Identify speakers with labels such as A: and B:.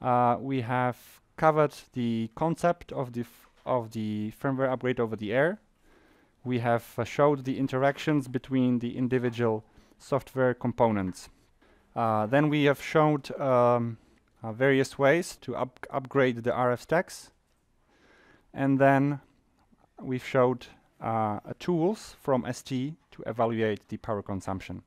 A: uh, we have covered the concept of the of the firmware upgrade over the air. We have uh, showed the interactions between the individual software components. Uh, then we have showed um, uh, various ways to up upgrade the RF stacks. And then we've showed uh, uh, tools from ST to evaluate the power consumption.